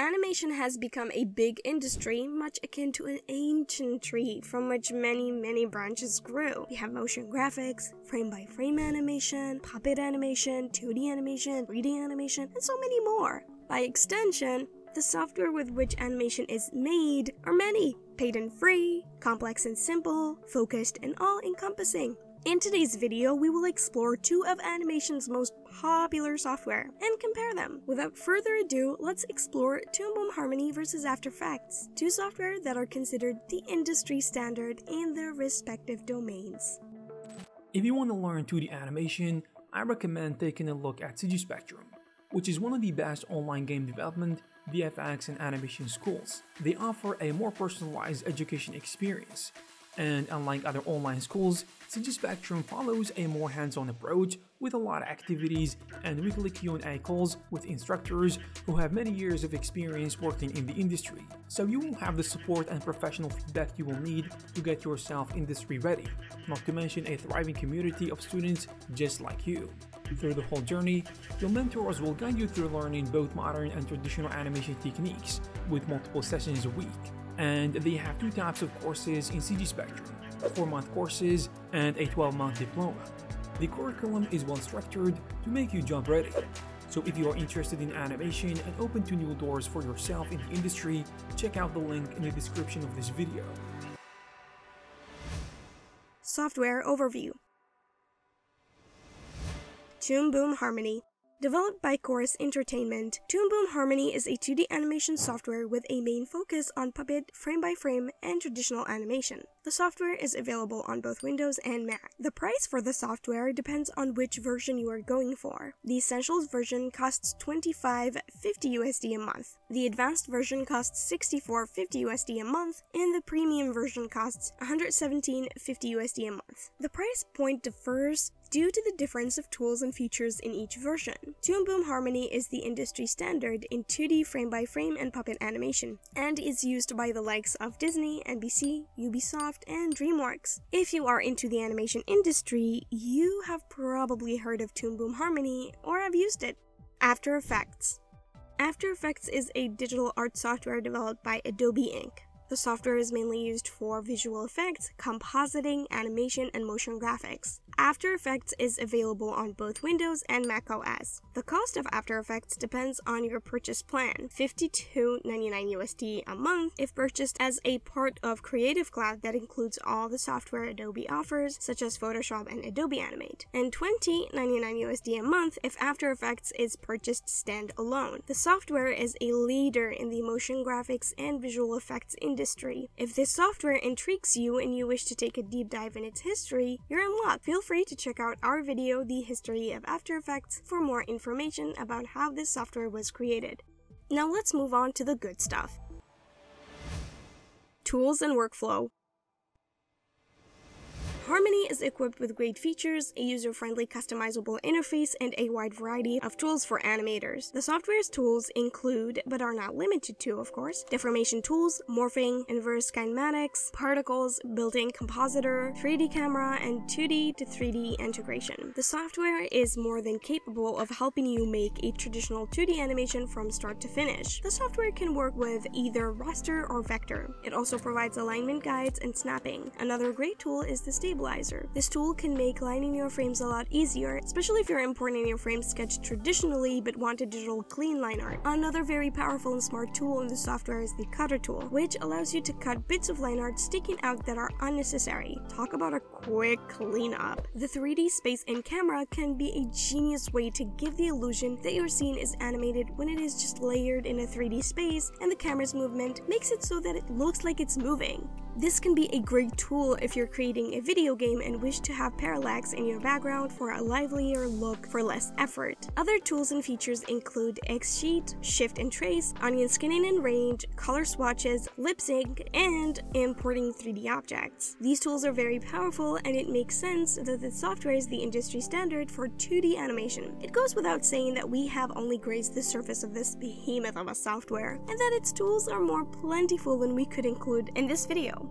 Animation has become a big industry, much akin to an ancient tree from which many, many branches grew. We have motion graphics, frame by frame animation, puppet animation, 2D animation, 3D animation, and so many more. By extension, the software with which animation is made are many paid and free, complex and simple, focused and all encompassing. In today's video, we will explore two of animation's most popular software and compare them. Without further ado, let's explore Toon Boom Harmony versus After Effects, two software that are considered the industry standard in their respective domains. If you want to learn 2D animation, I recommend taking a look at CG Spectrum, which is one of the best online game development, VFX and animation schools. They offer a more personalized education experience and unlike other online schools, CG Spectrum follows a more hands-on approach with a lot of activities and weekly Q&A calls with instructors who have many years of experience working in the industry. So you will have the support and professional feedback you will need to get yourself industry ready, not to mention a thriving community of students just like you. Through the whole journey, your mentors will guide you through learning both modern and traditional animation techniques with multiple sessions a week and they have two types of courses in CG Spectrum, 4-month courses and a 12-month diploma. The curriculum is well structured to make you job ready. So if you are interested in animation and open to new doors for yourself in the industry, check out the link in the description of this video. Software Overview Toon Boom Harmony Developed by Corus Entertainment, Toon Boom Harmony is a 2D animation software with a main focus on puppet, frame-by-frame, and traditional animation. The software is available on both Windows and Mac. The price for the software depends on which version you are going for. The Essentials version costs 25.50 USD a month. The Advanced version costs 64.50 USD a month, and the Premium version costs 117.50 USD a month. The price point differs due to the difference of tools and features in each version. Toon Boom Harmony is the industry standard in 2D frame-by-frame and puppet animation, and is used by the likes of Disney, NBC, Ubisoft, and DreamWorks. If you are into the animation industry, you have probably heard of Toon Boom Harmony or have used it. After Effects After Effects is a digital art software developed by Adobe Inc. The software is mainly used for visual effects, compositing, animation, and motion graphics. After Effects is available on both Windows and Mac OS. The cost of After Effects depends on your purchase plan, $52.99 USD a month if purchased as a part of Creative Cloud that includes all the software Adobe offers, such as Photoshop and Adobe Animate, and $20.99 USD a month if After Effects is purchased standalone. The software is a leader in the motion graphics and visual effects industry. If this software intrigues you and you wish to take a deep dive in its history, you're in luck. Feel free to check out our video, The History of After Effects, for more information about how this software was created. Now let's move on to the good stuff. Tools and workflow. Harmony is equipped with great features, a user-friendly customizable interface, and a wide variety of tools for animators. The software's tools include, but are not limited to, of course, deformation tools, morphing, inverse kinematics, particles, built-in compositor, 3D camera, and 2D to 3D integration. The software is more than capable of helping you make a traditional 2D animation from start to finish. The software can work with either raster or vector. It also provides alignment guides and snapping. Another great tool is the stabilizer stabilizer. This tool can make lining your frames a lot easier, especially if you're importing your frames sketched traditionally but want a digital clean line art. Another very powerful and smart tool in the software is the cutter tool, which allows you to cut bits of line art sticking out that are unnecessary. Talk about a quick cleanup. The 3D space in camera can be a genius way to give the illusion that your scene is animated when it is just layered in a 3D space and the camera's movement makes it so that it looks like it's moving. This can be a great tool if you're creating a video game and wish to have parallax in your background for a livelier look for less effort. Other tools and features include X-Sheet, Shift and Trace, onion skinning and range, color swatches, lip sync, and importing 3D objects. These tools are very powerful and it makes sense that the software is the industry standard for 2D animation. It goes without saying that we have only grazed the surface of this behemoth of a software, and that its tools are more plentiful than we could include in this video.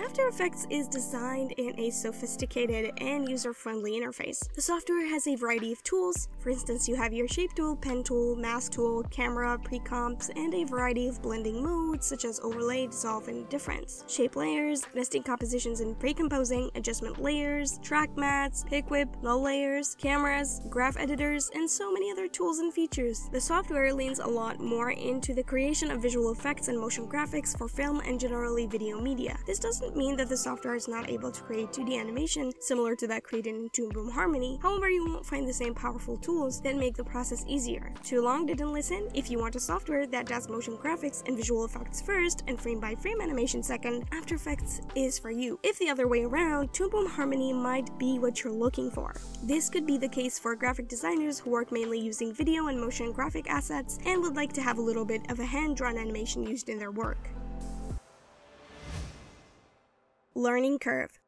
After Effects is designed in a sophisticated and user-friendly interface. The software has a variety of tools. For instance, you have your shape tool, pen tool, mask tool, camera, pre-comps, and a variety of blending modes such as overlay, dissolve, and difference. Shape layers, nesting compositions and pre-composing, adjustment layers, track mattes, pick whip, null layers, cameras, graph editors, and so many other tools and features. The software leans a lot more into the creation of visual effects and motion graphics for film and generally video media. This doesn't mean that the software is not able to create 2D animation similar to that created in Toon Boom Harmony, however you won't find the same powerful tools that make the process easier. Too long didn't listen? If you want a software that does motion graphics and visual effects first and frame by frame animation second, After Effects is for you. If the other way around, Toon Boom Harmony might be what you're looking for. This could be the case for graphic designers who work mainly using video and motion graphic assets and would like to have a little bit of a hand-drawn animation used in their work. Learning Curve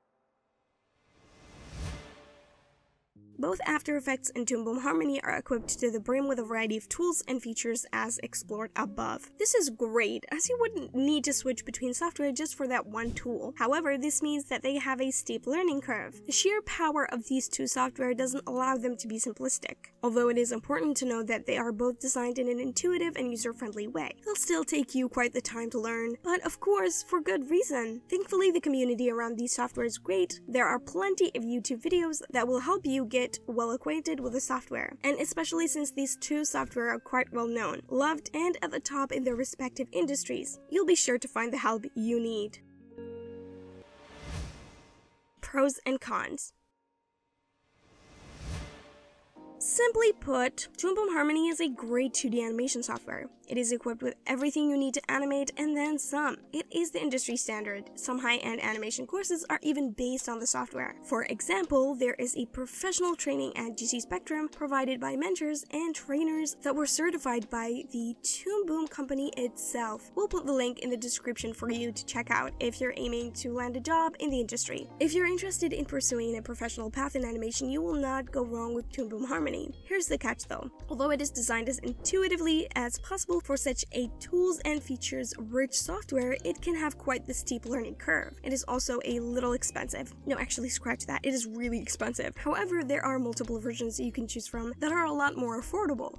Both After Effects and Toon Boom Harmony are equipped to the brim with a variety of tools and features as explored above. This is great, as you wouldn't need to switch between software just for that one tool. However, this means that they have a steep learning curve. The sheer power of these two software doesn't allow them to be simplistic. Although it is important to know that they are both designed in an intuitive and user-friendly way. They'll still take you quite the time to learn, but of course, for good reason. Thankfully, the community around these software is great. There are plenty of YouTube videos that will help you get well acquainted with the software, and especially since these two software are quite well known, loved, and at the top in their respective industries, you'll be sure to find the help you need. Pros and cons. Simply put, Toon Boom Harmony is a great 2D animation software. It is equipped with everything you need to animate and then some. It is the industry standard. Some high-end animation courses are even based on the software. For example, there is a professional training at GC Spectrum provided by mentors and trainers that were certified by the Toon Boom company itself. We'll put the link in the description for you to check out if you're aiming to land a job in the industry. If you're interested in pursuing a professional path in animation, you will not go wrong with Toon Boom Harmony. Here's the catch though. Although it is designed as intuitively as possible for such a tools and features rich software, it can have quite the steep learning curve. It is also a little expensive. No, actually scratch that, it is really expensive. However, there are multiple versions you can choose from that are a lot more affordable.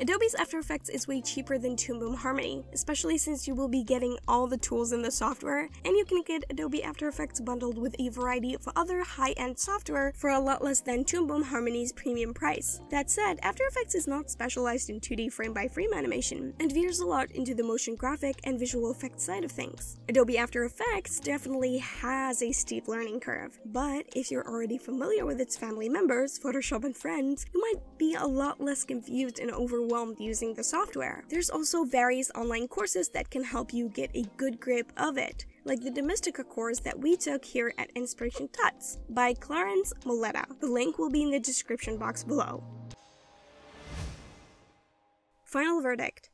Adobe's After Effects is way cheaper than Toon Boom Harmony, especially since you will be getting all the tools in the software, and you can get Adobe After Effects bundled with a variety of other high-end software for a lot less than Toon Boom Harmony's premium price. That said, After Effects is not specialized in 2D frame-by-frame animation, and veers a lot into the motion graphic and visual effects side of things. Adobe After Effects definitely has a steep learning curve, but if you're already familiar with its family members, Photoshop and Friends, you might be a lot less confused and overwhelmed overwhelmed using the software. There's also various online courses that can help you get a good grip of it, like the Domestika course that we took here at Inspiration Tuts by Clarence Moleta. The link will be in the description box below. Final verdict.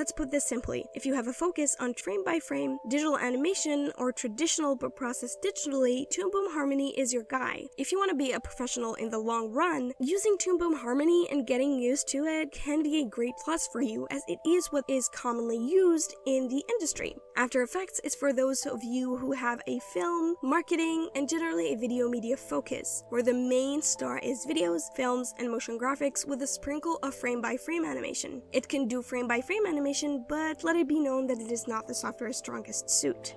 Let's put this simply. If you have a focus on frame by frame, digital animation, or traditional but processed digitally, Toon Boom Harmony is your guy. If you want to be a professional in the long run, using Toon Boom Harmony and getting used to it can be a great plus for you as it is what is commonly used in the industry. After Effects is for those of you who have a film, marketing, and generally a video media focus, where the main star is videos, films, and motion graphics with a sprinkle of frame by frame animation. It can do frame by frame animation but let it be known that it is not the software's strongest suit.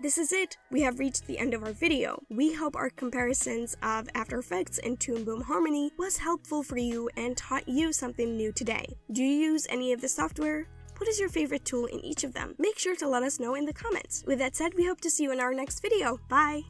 This is it, we have reached the end of our video. We hope our comparisons of After Effects and Toon Boom Harmony was helpful for you and taught you something new today. Do you use any of the software? What is your favorite tool in each of them? Make sure to let us know in the comments. With that said, we hope to see you in our next video. Bye!